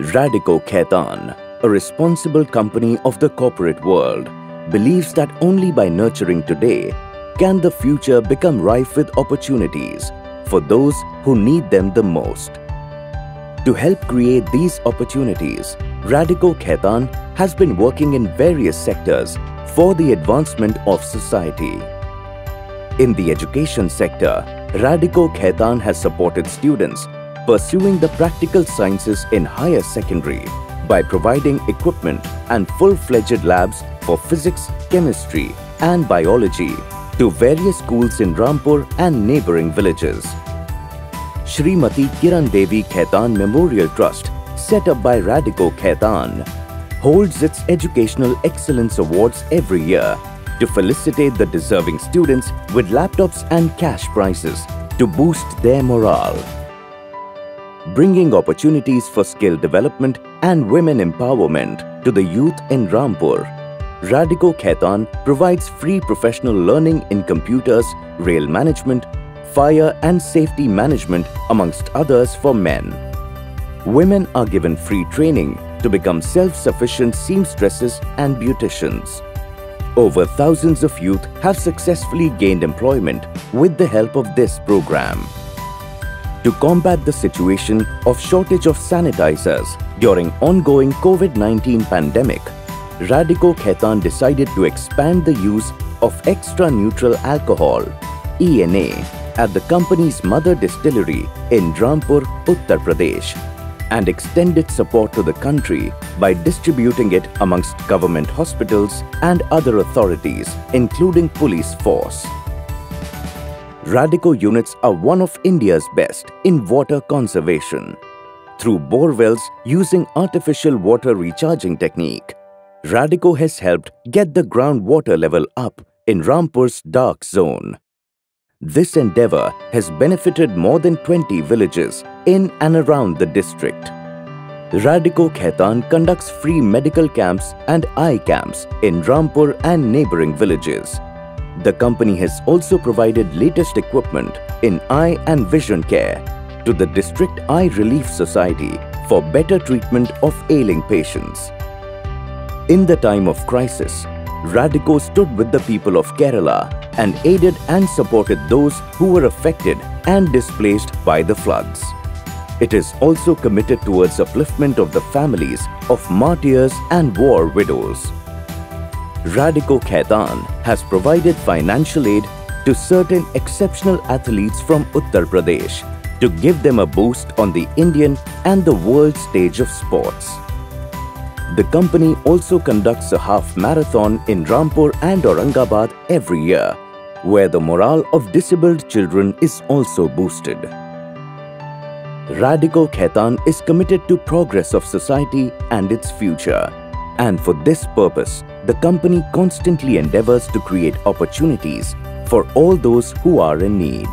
Radico Khaitan, a responsible company of the corporate world, believes that only by nurturing today can the future become rife with opportunities for those who need them the most. To help create these opportunities, Radico Khaitan has been working in various sectors for the advancement of society. In the education sector, Radico Khaitan has supported students pursuing the practical sciences in higher secondary by providing equipment and full-fledged labs for physics, chemistry and biology to various schools in Rampur and neighbouring villages. Shrimati Kiran Devi Khaitan Memorial Trust, set up by Radico Khaitan, holds its Educational Excellence Awards every year to felicitate the deserving students with laptops and cash prizes to boost their morale bringing opportunities for skill development and women empowerment to the youth in Rampur. Radico Khaitan provides free professional learning in computers, rail management, fire and safety management amongst others for men. Women are given free training to become self-sufficient seamstresses and beauticians. Over thousands of youth have successfully gained employment with the help of this program. To combat the situation of shortage of sanitizers during ongoing COVID-19 pandemic, Radico Khaitan decided to expand the use of extra neutral alcohol, ENA, at the company's mother distillery in Rampur, Uttar Pradesh and extended support to the country by distributing it amongst government hospitals and other authorities, including police force. Radico units are one of India's best in water conservation. Through bore wells using artificial water recharging technique, Radico has helped get the groundwater level up in Rampur's dark zone. This endeavour has benefited more than 20 villages in and around the district. Radico Khaitan conducts free medical camps and eye camps in Rampur and neighbouring villages. The company has also provided latest equipment in eye and vision care to the District Eye Relief Society for better treatment of ailing patients. In the time of crisis, Radico stood with the people of Kerala and aided and supported those who were affected and displaced by the floods. It is also committed towards upliftment of the families of martyrs and war widows. Radico Khaitan has provided financial aid to certain exceptional athletes from Uttar Pradesh to give them a boost on the Indian and the world stage of sports. The company also conducts a half marathon in Rampur and Aurangabad every year, where the morale of disabled children is also boosted. Radico Khaitan is committed to progress of society and its future. And for this purpose, the company constantly endeavors to create opportunities for all those who are in need.